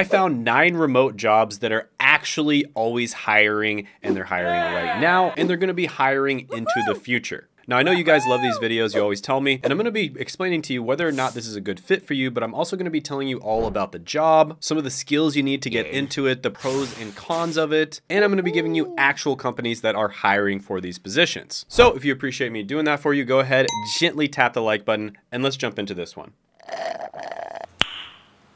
I found nine remote jobs that are actually always hiring and they're hiring right now and they're gonna be hiring into the future. Now, I know you guys love these videos, you always tell me, and I'm gonna be explaining to you whether or not this is a good fit for you, but I'm also gonna be telling you all about the job, some of the skills you need to get into it, the pros and cons of it, and I'm gonna be giving you actual companies that are hiring for these positions. So if you appreciate me doing that for you, go ahead, gently tap the like button, and let's jump into this one.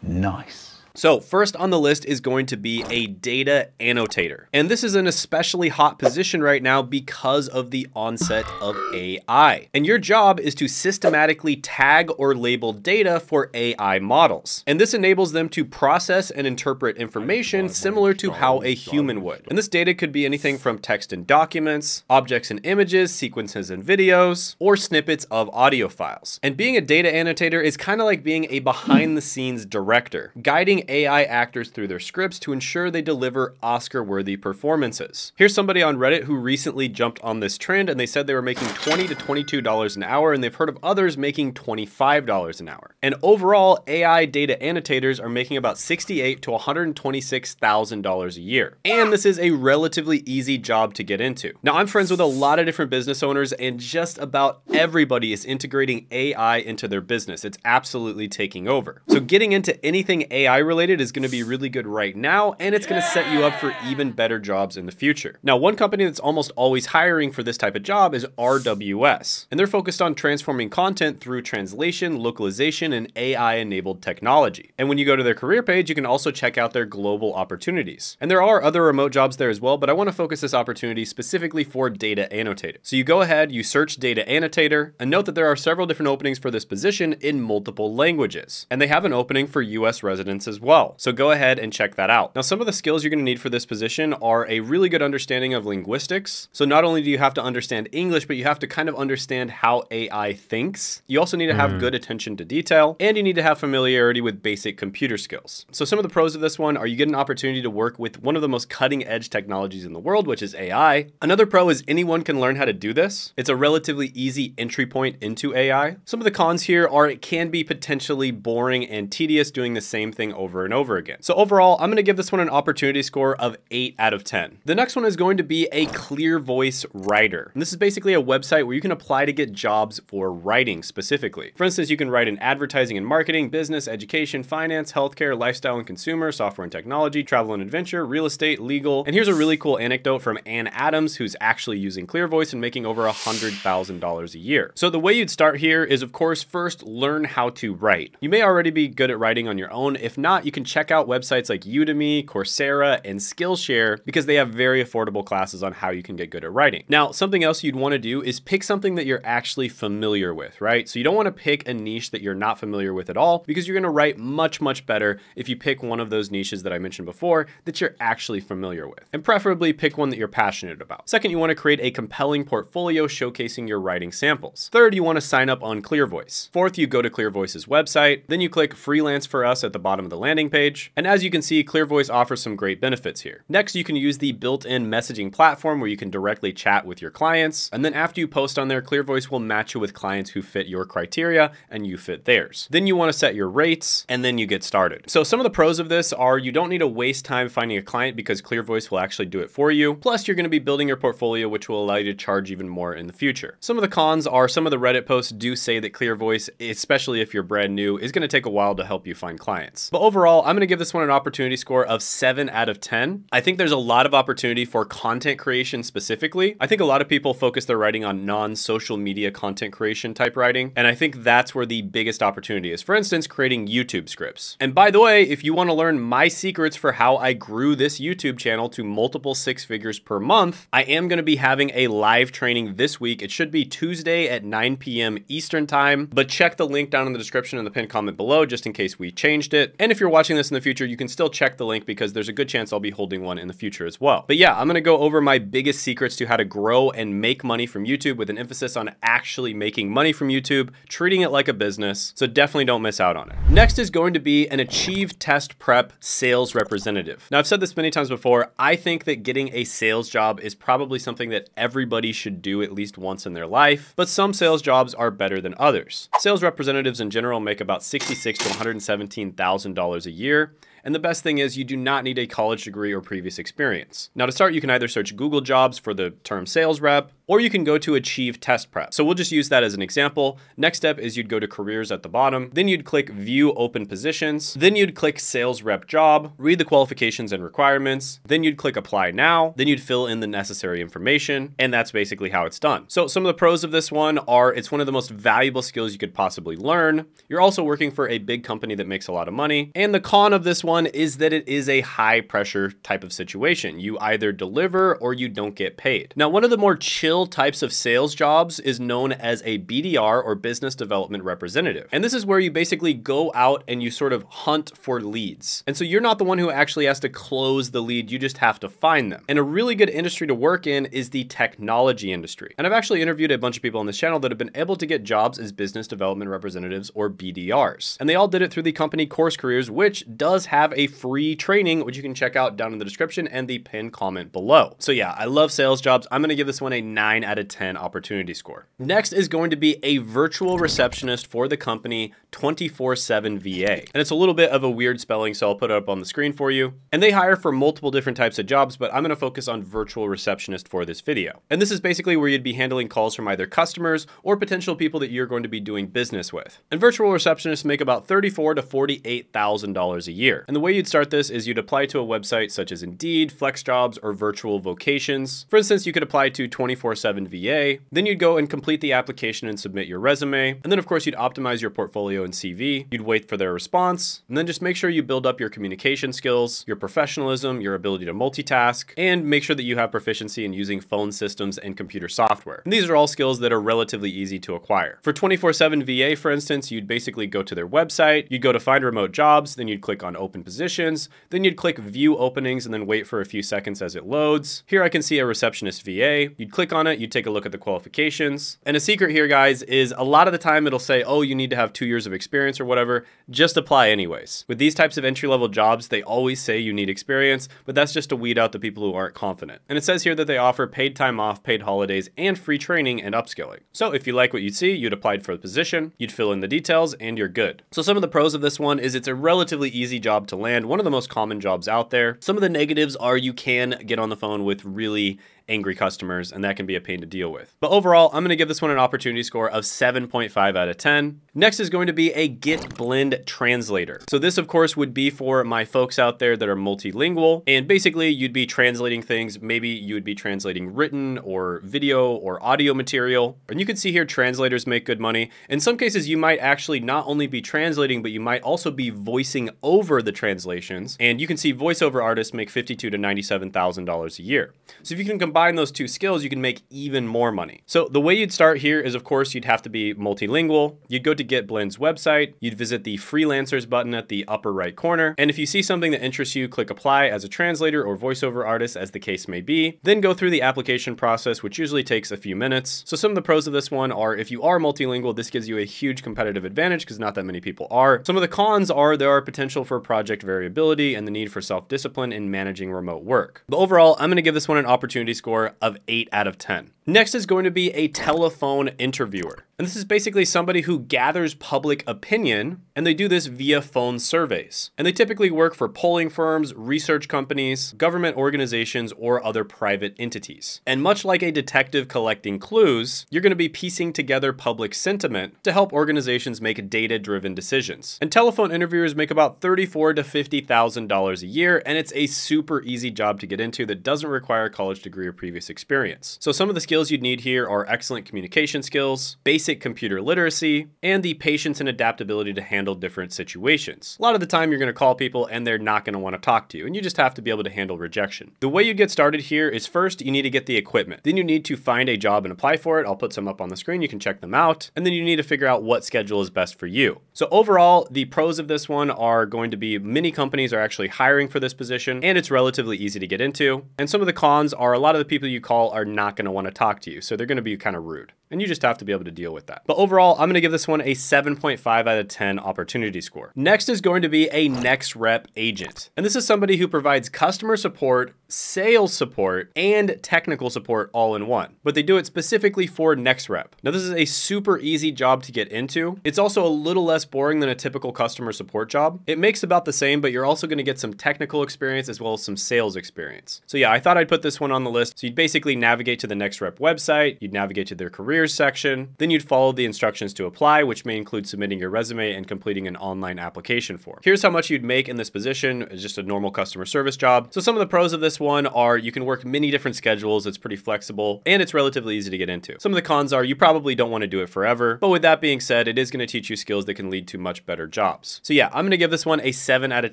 Nice. So first on the list is going to be a data annotator. And this is an especially hot position right now because of the onset of AI. And your job is to systematically tag or label data for AI models. And this enables them to process and interpret information similar to how a human would. And this data could be anything from text and documents, objects and images, sequences and videos, or snippets of audio files. And being a data annotator is kind of like being a behind the scenes director, guiding AI actors through their scripts to ensure they deliver Oscar-worthy performances. Here's somebody on Reddit who recently jumped on this trend and they said they were making 20 to $22 an hour and they've heard of others making $25 an hour. And overall, AI data annotators are making about 68 to $126,000 a year. And this is a relatively easy job to get into. Now, I'm friends with a lot of different business owners and just about everybody is integrating AI into their business. It's absolutely taking over. So getting into anything AI related related is going to be really good right now, and it's going to set you up for even better jobs in the future. Now, one company that's almost always hiring for this type of job is RWS, and they're focused on transforming content through translation, localization, and AI-enabled technology. And when you go to their career page, you can also check out their global opportunities. And there are other remote jobs there as well, but I want to focus this opportunity specifically for data annotator. So you go ahead, you search data annotator, and note that there are several different openings for this position in multiple languages. And they have an opening for US residents as well. So go ahead and check that out. Now, some of the skills you're gonna need for this position are a really good understanding of linguistics. So not only do you have to understand English, but you have to kind of understand how AI thinks. You also need to have mm. good attention to detail, and you need to have familiarity with basic computer skills. So some of the pros of this one are you get an opportunity to work with one of the most cutting edge technologies in the world, which is AI. Another pro is anyone can learn how to do this. It's a relatively easy entry point into AI. Some of the cons here are it can be potentially boring and tedious doing the same thing over over and over again. So overall, I'm gonna give this one an opportunity score of eight out of 10. The next one is going to be a ClearVoice writer. And this is basically a website where you can apply to get jobs for writing specifically. For instance, you can write in advertising and marketing, business, education, finance, healthcare, lifestyle and consumer, software and technology, travel and adventure, real estate, legal. And here's a really cool anecdote from Ann Adams, who's actually using ClearVoice and making over $100,000 a year. So the way you'd start here is of course, first learn how to write. You may already be good at writing on your own. If not, you can check out websites like Udemy, Coursera, and Skillshare because they have very affordable classes on how you can get good at writing. Now, something else you'd want to do is pick something that you're actually familiar with, right? So you don't want to pick a niche that you're not familiar with at all because you're going to write much, much better if you pick one of those niches that I mentioned before that you're actually familiar with. And preferably pick one that you're passionate about. Second, you want to create a compelling portfolio showcasing your writing samples. Third, you want to sign up on ClearVoice. Fourth, you go to ClearVoice's website, then you click freelance for us at the bottom of the landing landing page. And as you can see, ClearVoice offers some great benefits here. Next, you can use the built-in messaging platform where you can directly chat with your clients. And then after you post on there, ClearVoice will match you with clients who fit your criteria and you fit theirs. Then you want to set your rates and then you get started. So some of the pros of this are you don't need to waste time finding a client because ClearVoice will actually do it for you. Plus, you're going to be building your portfolio, which will allow you to charge even more in the future. Some of the cons are some of the Reddit posts do say that ClearVoice, especially if you're brand new, is going to take a while to help you find clients. But overall, overall, I'm going to give this one an opportunity score of 7 out of 10. I think there's a lot of opportunity for content creation specifically. I think a lot of people focus their writing on non-social media content creation type writing, and I think that's where the biggest opportunity is. For instance, creating YouTube scripts. And by the way, if you want to learn my secrets for how I grew this YouTube channel to multiple six figures per month, I am going to be having a live training this week. It should be Tuesday at 9 p.m. Eastern time, but check the link down in the description in the pinned comment below just in case we changed it. And if you're watching this in the future, you can still check the link because there's a good chance I'll be holding one in the future as well. But yeah, I'm gonna go over my biggest secrets to how to grow and make money from YouTube with an emphasis on actually making money from YouTube, treating it like a business. So definitely don't miss out on it. Next is going to be an Achieve Test Prep sales representative. Now I've said this many times before, I think that getting a sales job is probably something that everybody should do at least once in their life, but some sales jobs are better than others. Sales representatives in general make about 66 to $117,000 a year And the best thing is you do not need a college degree or previous experience. Now to start, you can either search Google Jobs for the term sales rep, or you can go to Achieve Test Prep. So we'll just use that as an example. Next step is you'd go to careers at the bottom, then you'd click view open positions, then you'd click sales rep job, read the qualifications and requirements, then you'd click apply now, then you'd fill in the necessary information, and that's basically how it's done. So some of the pros of this one are it's one of the most valuable skills you could possibly learn. You're also working for a big company that makes a lot of money. And the con of this one is that it is a high pressure type of situation. You either deliver or you don't get paid. Now, one of the more chill types of sales jobs is known as a BDR or business development representative. And this is where you basically go out and you sort of hunt for leads. And so you're not the one who actually has to close the lead, you just have to find them. And a really good industry to work in is the technology industry. And I've actually interviewed a bunch of people on this channel that have been able to get jobs as business development representatives or BDRs. And they all did it through the company Course Careers, which does have a free training, which you can check out down in the description and the pinned comment below. So yeah, I love sales jobs. I'm gonna give this one a 9 9 out of 10 opportunity score. Next is going to be a virtual receptionist for the company 24-7 VA. And it's a little bit of a weird spelling, so I'll put it up on the screen for you. And they hire for multiple different types of jobs, but I'm gonna focus on virtual receptionist for this video. And this is basically where you'd be handling calls from either customers or potential people that you're going to be doing business with. And virtual receptionists make about 34 to $48,000 a year. And the way you'd start this is you'd apply to a website such as Indeed, FlexJobs, or Virtual Vocations. For instance, you could apply to 24 24/7 VA. Then you'd go and complete the application and submit your resume. And then of course you'd optimize your portfolio and CV. You'd wait for their response and then just make sure you build up your communication skills, your professionalism, your ability to multitask, and make sure that you have proficiency in using phone systems and computer software. And these are all skills that are relatively easy to acquire. For 24/7 VA, for instance, you'd basically go to their website, you'd go to find remote jobs, then you'd click on open positions, then you'd click view openings and then wait for a few seconds as it loads. Here I can see a receptionist VA. You'd click on it, you'd take a look at the qualifications. And a secret here, guys, is a lot of the time it'll say, oh, you need to have two years of experience or whatever. Just apply anyways. With these types of entry level jobs, they always say you need experience, but that's just to weed out the people who aren't confident. And it says here that they offer paid time off, paid holidays, and free training and upskilling. So if you like what you see, you'd applied for the position, you'd fill in the details, and you're good. So some of the pros of this one is it's a relatively easy job to land, one of the most common jobs out there. Some of the negatives are you can get on the phone with really angry customers, and that can be a pain to deal with. But overall, I'm gonna give this one an opportunity score of 7.5 out of 10. Next is going to be a GetBlend translator. So this of course would be for my folks out there that are multilingual. And basically you'd be translating things. Maybe you would be translating written or video or audio material. And you can see here translators make good money. In some cases, you might actually not only be translating, but you might also be voicing over the translations. And you can see voiceover artists make 52 to $97,000 a year. So if you can combine those two skills, you can make even more money. So the way you'd start here is of course, you'd have to be multilingual. You'd go to GetBlend's website, you'd visit the freelancers button at the upper right corner. And if you see something that interests you, click apply as a translator or voiceover artist as the case may be, then go through the application process, which usually takes a few minutes. So some of the pros of this one are if you are multilingual, this gives you a huge competitive advantage because not that many people are. Some of the cons are there are potential for project variability and the need for self-discipline in managing remote work. But overall, I'm gonna give this one an opportunity score of 8 out of 10. Next is going to be a telephone interviewer. And this is basically somebody who gathers public opinion, and they do this via phone surveys. And they typically work for polling firms, research companies, government organizations, or other private entities. And much like a detective collecting clues, you're going to be piecing together public sentiment to help organizations make data-driven decisions. And telephone interviewers make about 34 to $50,000 a year, and it's a super easy job to get into that doesn't require a college degree or previous experience. So some of the skills you'd need here are excellent communication skills, basic computer literacy, and the patience and adaptability to handle different situations. A lot of the time you're gonna call people and they're not gonna wanna talk to you, and you just have to be able to handle rejection. The way you get started here is first, you need to get the equipment. Then you need to find a job and apply for it. I'll put some up on the screen, you can check them out. And then you need to figure out what schedule is best for you. So overall, the pros of this one are going to be many companies are actually hiring for this position, and it's relatively easy to get into. And some of the cons are a lot of the people you call are not gonna wanna talk to you, so they're gonna be kind of rude and you just have to be able to deal with that. But overall, I'm gonna give this one a 7.5 out of 10 opportunity score. Next is going to be a NextRep agent. And this is somebody who provides customer support, sales support, and technical support all in one. But they do it specifically for NextRep. Now, this is a super easy job to get into. It's also a little less boring than a typical customer support job. It makes about the same, but you're also going to get some technical experience as well as some sales experience. So yeah, I thought I'd put this one on the list. So you'd basically navigate to the NextRep website, you'd navigate to their careers section, then you'd follow the instructions to apply, which may include submitting your resume and completing an online application form. Here's how much you'd make in this position, it's just a normal customer service job. So some of the pros of this one are you can work many different schedules, it's pretty flexible, and it's relatively easy to get into. Some of the cons are you probably don't want to do it forever, but with that being said, it is going to teach you skills that can lead to much better jobs. So yeah, I'm going to give this one a 7 out of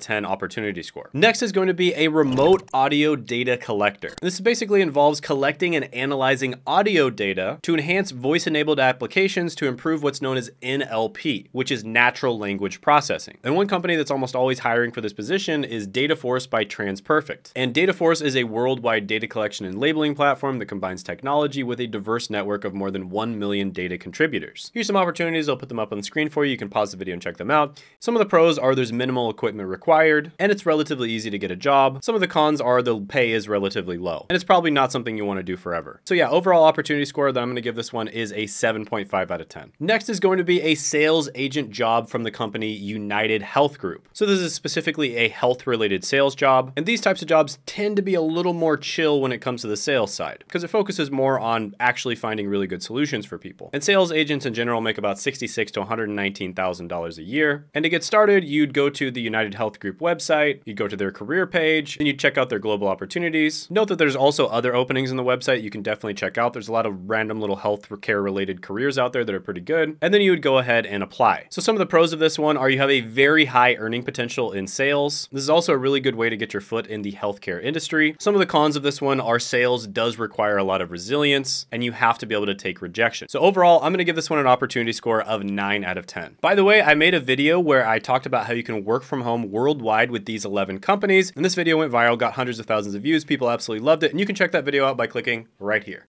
10 opportunity score. Next is going to be a remote audio data collector. This basically involves collecting and analyzing audio data to enhance voice-enabled applications to improve what's known as NLP, which is natural language processing. And one company that's almost always hiring for this position is Dataforce by TransPerfect. And Dataforce is a worldwide data collection and labeling platform that combines technology with a diverse network of more than 1 million data contributors. Here's some opportunities. I'll put them up on the screen for you. You can pause the video and check them out. Some of the pros are there's minimal equipment required and it's relatively easy to get a job. Some of the cons are the pay is relatively low and it's probably not something you want to do forever. So yeah, overall opportunity score that I'm going to give this one is a 7.5 out of 10. Next is going to be a sales agent job from the company UnitedHealth Group. So this is specifically a health related sales job. And these types of jobs tend to be a little more chill when it comes to the sales side because it focuses more on actually finding really good solutions for people. And sales agents in general make about 66 to $119,000 a year. And to get started, you'd go to the UnitedHealth Group website, you'd go to their career page, and you'd check out their global opportunities. Note that there's also other openings in the website you can definitely check out. There's a lot of random little health care related careers out there that are pretty good. And then you would go ahead and apply. So some of the pros of this one are you have a very high earning potential in sales. This is also a really good way to get your foot in the healthcare Some of the cons of this one are sales does require a lot of resilience and you have to be able to take rejection. So overall, I'm gonna give this one an opportunity score of nine out of 10. By the way, I made a video where I talked about how you can work from home worldwide with these 11 companies. And this video went viral, got hundreds of thousands of views. People absolutely loved it. And you can check that video out by clicking right here.